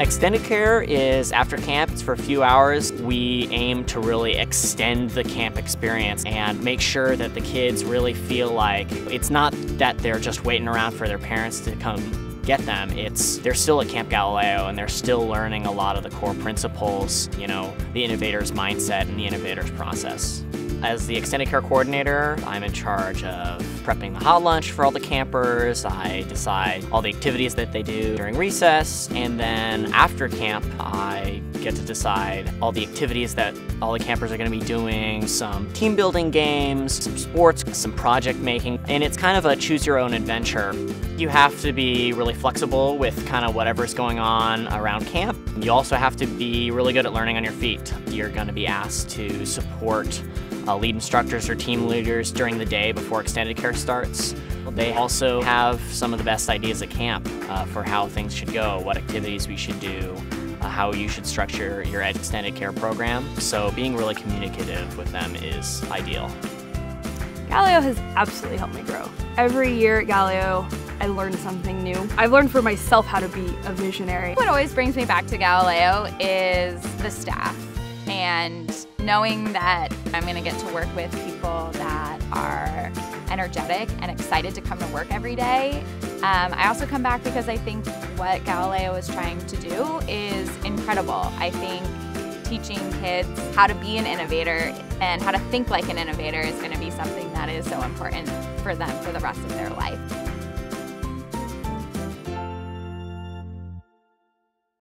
Extended care is after camp, it's for a few hours. We aim to really extend the camp experience and make sure that the kids really feel like it's not that they're just waiting around for their parents to come get them. It's they're still at Camp Galileo and they're still learning a lot of the core principles, you know, the innovator's mindset and the innovator's process. As the extended care coordinator, I'm in charge of prepping the hot lunch for all the campers. I decide all the activities that they do during recess, and then after camp, I get to decide all the activities that all the campers are going to be doing, some team building games, some sports, some project making, and it's kind of a choose your own adventure. You have to be really flexible with kind of whatever's going on around camp. You also have to be really good at learning on your feet. You're going to be asked to support uh, lead instructors or team leaders during the day before extended care starts. They also have some of the best ideas at camp uh, for how things should go, what activities we should do, uh, how you should structure your extended care program. So being really communicative with them is ideal. Galileo has absolutely helped me grow. Every year at Galileo, I learned something new. I've learned for myself how to be a visionary. What always brings me back to Galileo is the staff and knowing that I'm going to get to work with people that are energetic and excited to come to work every day. Um, I also come back because I think what Galileo is trying to do is incredible. I think teaching kids how to be an innovator and how to think like an innovator is going to be something that is so important for them for the rest of their life.